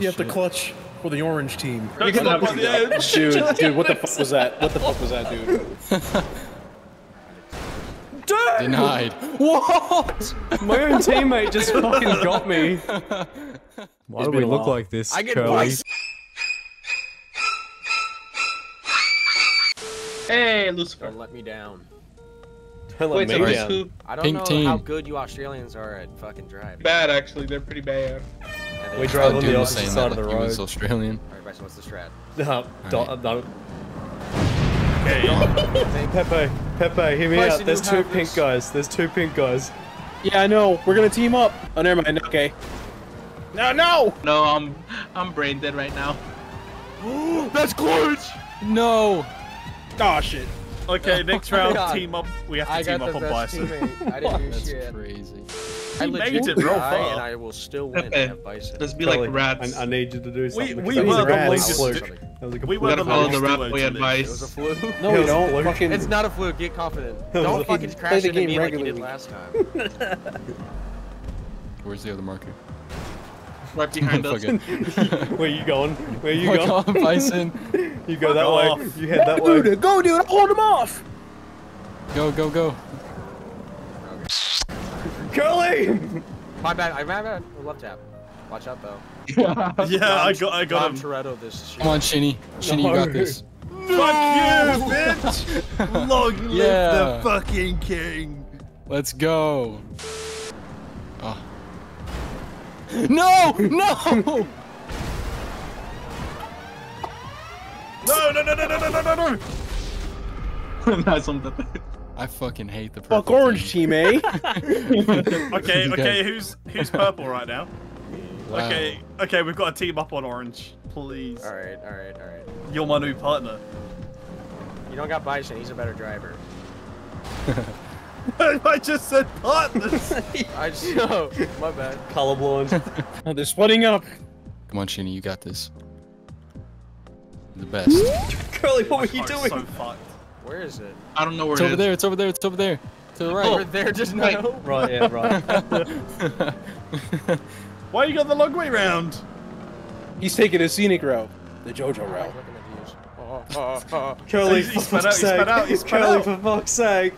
You have to clutch for the orange team. You can have on the edge. Dude, dude, what the fuck was that? What the fuck was that, dude? Denied. What? My own teammate just fucking got me. Why It's do we been look like this, I get Curly? Hey, Lucifer. Don't let me down. Don't let Wait, me so down. who? I don't Pink know team. how good you Australians are at fucking driving. Bad, actually. They're pretty bad. Yeah, We are. drive Oh, on the was opposite side that of the like he was road. Australian. Alright, Bryson, what's the strat? No, don't, don't. Okay. Pepe, Pepe, hear me Bryson, out. There's two pink this. guys. There's two pink guys. Yeah, I know. We're gonna team up. Oh, never mind. Okay. No, no! No, I'm I'm brain dead right now. That's clutch! No. Oh shit. Okay, next oh round, God. team up. We have to I team got up the on best Bison. teammate. I didn't do That's shit. crazy. I made it real far. and I will still win. Pepe, and Bison. Let's be Curly, like rats. I, I need you to do something. because we were the complete longest- fluke. Something. That was a We were the follow the longest rat boy to advice. It was a fluke. No, we don't. fluke. Fucking. It's not a fluke. Get confident. Don't fucking crash the into game me like you did last time. Where's the other marker? Right behind us. Where you going? Where you Fuck going? off, Bison. You go Fuck that off. way. You head that way. Dude, go, dude! Hold him off! Go, go, go. Curly! My bad. I my bad. Love tap. Watch out though. Yeah, I got, I got Dom him. Toretto this shit. Come on, Shinny. Shinny, you got this. Fuck you, bitch! Long live Yeah. the fucking king! Let's go. No! No! No, no, no, no, no, no, no, no, no! nice one, Pepe. I fucking hate the purple Fuck orange team, eh? Okay, okay, who's who's purple right now? Wow. Okay, okay, we've got to team up on orange, please. All right, all right, all right. You're my new partner. You don't got Bison. He's a better driver. I just said partners. I just know. Oh, my bad. Colorblind. Oh, they're splitting up. Come on, Shinny, you got this. The best. Curly, what were you I'm doing? so fucked. Where is it? I don't know where It's it over is. there, it's over there, it's over there. To the right. Oh, over there, just wait. now. Right, yeah, right. Why you got the long way round? He's taking a scenic route. The JoJo oh, route. looking at these. Oh, oh, oh. Curly, He- he for fuck's sake. spun out, he spun Curly, for fuck's sake.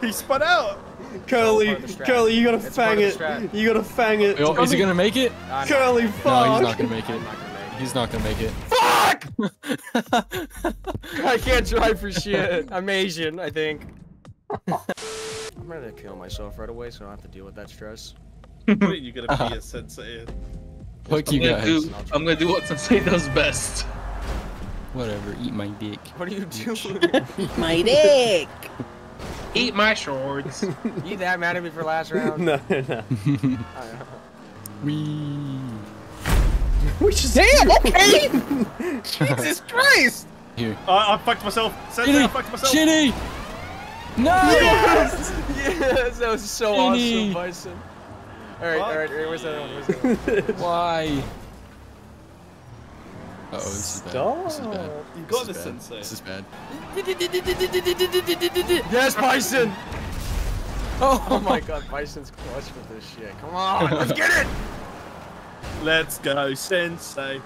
He spun out. Curly, part of the strat. Curly, you gotta It's fang it. of the strat. You gotta fang it. Yo, is he gonna make it? I'm Curly, gonna make it. fuck. No, he's not gonna make it. I'm not gonna make it. He's not gonna make it. I can't drive for shit. I'm Asian, I think. I'm ready to kill myself right away, so I don't have to deal with that stress. What are you gonna be a sensei? Fuck I'm you gonna, guys. do, I'm gonna do what Sensei does best. Whatever, eat my dick. What are you doing? My dick! Eat my shorts. you that mad at me for last round? No, no. We. Which is Damn, okay! Jesus Christ! Here. I, I fucked myself. Sensei, I fucked myself. Shinny! No! yes! yes! That was so Shinny. awesome, Bison. Alright, alright, where's that one? Where's that one? Why? Uh oh, this is bad. This is bad. You got this this, is bad. Sensei. This is bad. Yes, Bison! Oh, Oh my god, Bison's clutch with this shit. Come on, let's get it! Let's go, Sensei.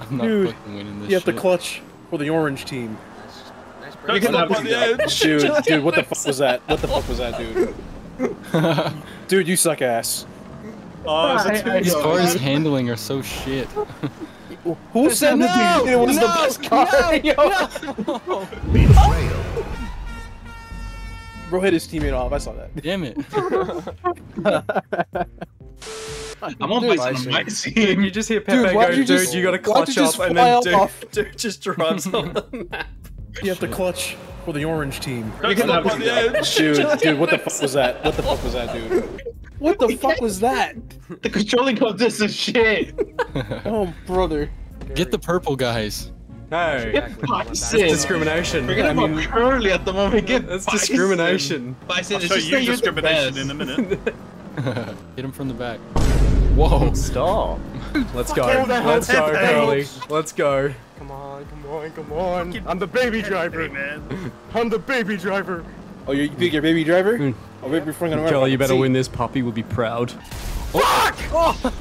I'm not Dude, fucking winning this You have to clutch for the orange team. Nice, nice You can up on the edge. Dude, dude, what the fuck was that? What the fuck was that, dude? Dude, you suck ass. Oh, it's a These guy. cars handling are so shit. Who said No! it was the No! best car? Yo. Bro hit his teammate off. I saw that. Damn it. I'm on Dude, Bison on my team. you just hear Pepe Dude, go, you dude, just- you gotta why'd you clutch just up, and fly then off? dude, dude just drives on the map. You have to clutch for the orange team. You can up on the edge. Dude, dude, what the fuck was that? What the fuck was that, dude? What the fuck was that? The controlling of this is shit. Oh, brother. Get the purple guys. Hey, Exactly. Bison. that's discrimination. Forget I about mean, Curly at the moment. Get that's Bison. discrimination. Bison, I'll it's show just you that you're discrimination in a minute. Hit him from the back. Whoa. Stop. Let's go. Let's go, Pepe. Curly. Let's go. Come on, come on, come on. I'm the baby Hey, driver. man. I'm the baby driver. Oh, you pick your baby driver? Oh, baby, friend, Curly, you better win this. Puppy will be proud. Fuck! Oh.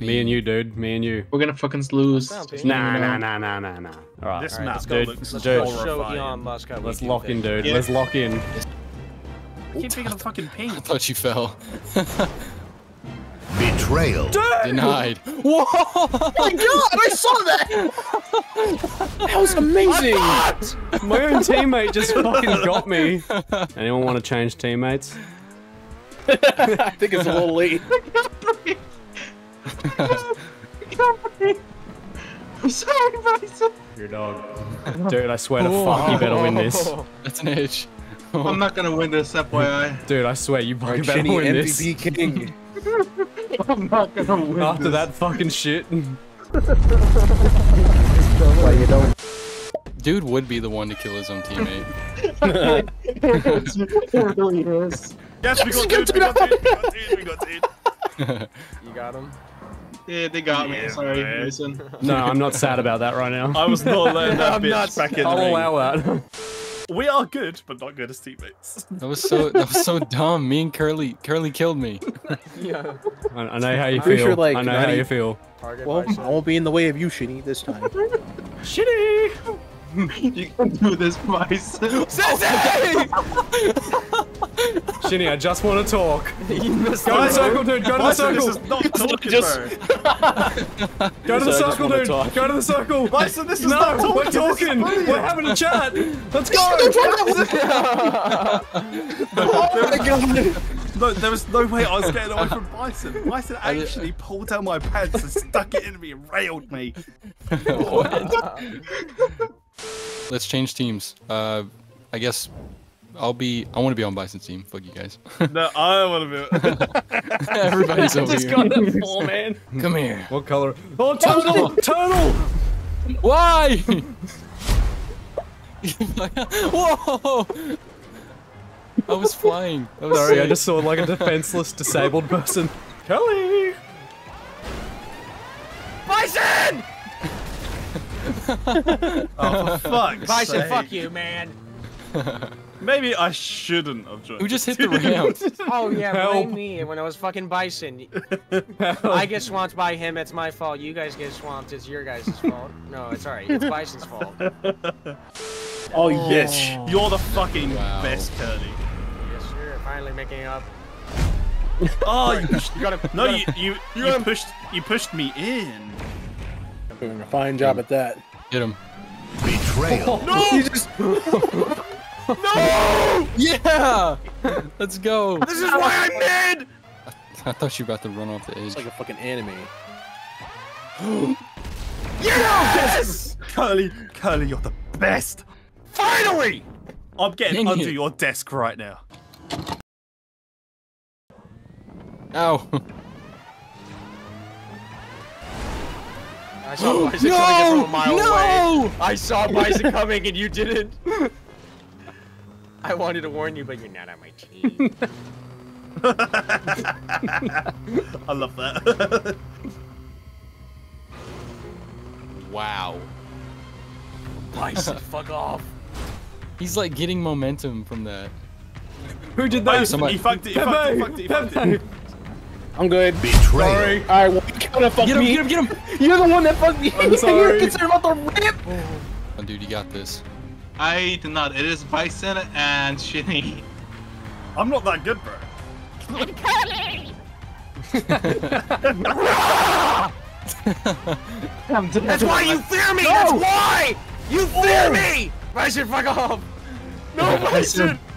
Me and you, dude. Me and you. We're gonna fucking lose. Nah, nah, nah, nah, nah, nah. Alright, this all right. map's dude, looks dude. Show Elon Musk how Let's lock in, dude. Yeah. Let's lock in. I keep picking up fucking pink. I thought you fell. Betrayal. Dude! Denied. Whoa! Oh my god, I saw that! That was amazing! My own teammate just fucking got me. Anyone want to change teammates? I think it's a little late. I'm sorry, Bison. Your dog. Dude, I swear to fuck, you better win this. Oh. That's an edge. I'm not gonna win this, FYI. Dude, I swear you fucking better Chinny win this. MVP king. I'm not gonna win After this. that fucking shit. Dude would be the one to kill his own teammate. it really is. Yes, we got dude. We got dude. We got dude. We got dude. You got him? Yeah, they got me. Sorry, man. Bison. No, I'm not sad about that right now. I was not letting that I'm bitch not- back in I'll the ring. allow that. We are good, but not good as teammates. That was so that was so dumb. Me and Curly Curly killed me. Yeah. I, I know how you Pretty feel. sure, like, I know how 90 you feel. Well, I won't be in the way of you, Shitty, this time. Shitty! You can do this, Bison. Shinny, I just want to talk. Go to the the circle, dude. Go to the Bison, this circle. is not talking, just- bro. Go to the circle, dude. Go to the circle. Bison, this is No, not talking. we're talking. We're having a chat. Let's go. oh my god! No, there was no way I was getting away from Bison. Bison actually pulled down my pants and stuck it in me and railed me. Let's change teams. Uh, I guess I'll be. I want to be on Bison's team. Fuck you guys. No, I want to be. Everybody's over Just here. got that full man. Come here. What color? Oh, turtle! turtle! Why? Whoa! I was flying. That was Sorry, I just saw like a defenseless, disabled person. Kelly! Bison! Oh, for fuck's Bison, sake. fuck you, man. Maybe I shouldn't have joined. Who just hit the team. ramp? Oh yeah, Help. blame me when I was fucking Bison. I get swamped by him, it's my fault. You guys get swamped, it's your guys' fault. No, it's alright, it's Bison's fault. Oh, you bitch. You're the fucking Wow. best, Curly. Yes, sir, finally making up. Oh, you pushed, You gotta. no, you. you you you pushed you pushed me in. Doing a fine job at that. Hit him. Betrayal. No! You just no! Yeah! Let's go. This is why I'm mid! I thought you were about to run off the edge. it's like a fucking anime. Yes! Curly, Curly, you're the best. Finally! I'm getting Dang under it. your desk right now. Ow! I saw Bison coming from a mile no! away. I saw Bison coming and you didn't. I wanted to warn you, but you're not on my team. I love that. Wow. Bison, fuck off. He's like getting momentum from that. Who did that? somebody- you fucked it. You fucked it. You fucked it. You fucked it. I'm good. Betrayal. Alright, well, you kinda fucked Get him! me. Get him! Get him! You're the one that fucked me. I'm sorry. You're concerned about the rip. Oh, dude, you got this. I did not. It is Bison and Shinny. I'm not that good, bro. That's why you fear me! That's why! You fear me! Bison, fuck off! No, Bison!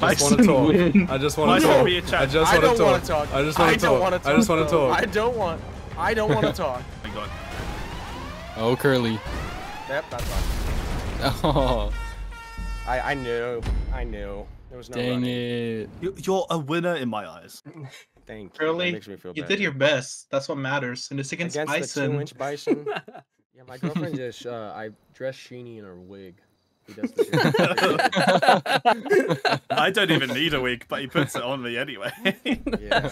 I just want to talk. I just want to talk. be a. I just want to don't want talk. to talk. I just want to don't talk. want to I just want to bro. I don't want. I don't want to talk. Oh god. Oh, Curly. Yep, that's fine. Oh, I I knew. I knew. There was no dang running. it. You- You're a winner in my eyes. Thank you. That makes me feel you better. did your best. That's what matters. And it's against, Against the Bison. two-inch bison. yeah, my girlfriend just uh, I dressed Sheeny in her wig. He does the I don't even need a wig, but he puts it on me anyway. yeah.